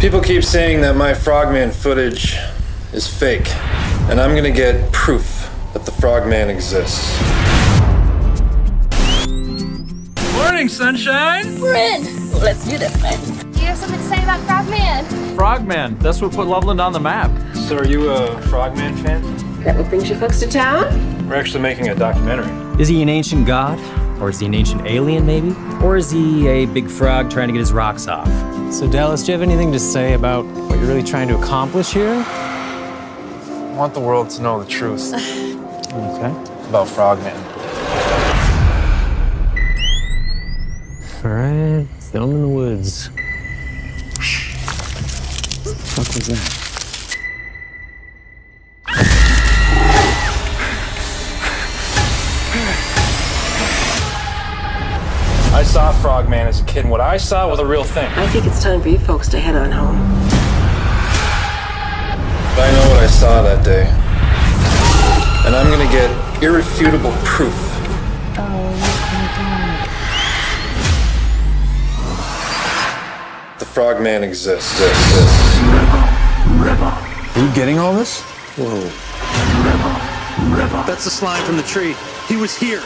People keep saying that my Frogman footage is fake, and I'm gonna get proof that the Frogman exists. Morning, sunshine! Bryn! Let's do this, man. Do you have something to say about Frogman? Frogman, that's what put Loveland on the map. So, are you a Frogman fan? That what brings you folks to town? We're actually making a documentary. Is he an ancient god? Or is he an ancient alien, maybe? Or is he a big frog trying to get his rocks off? So, Dallas, do you have anything to say about what you're really trying to accomplish here? I want the world to know the truth Okay. about Frogman. All right, film in the woods. What the fuck was that? I saw Frogman as a kid, and what I saw was a real thing. I think it's time for you folks to head on home. I know what I saw that day. And I'm gonna get irrefutable proof. The Frogman exists. Are you getting all this? Whoa. That's the slime from the tree. He was here.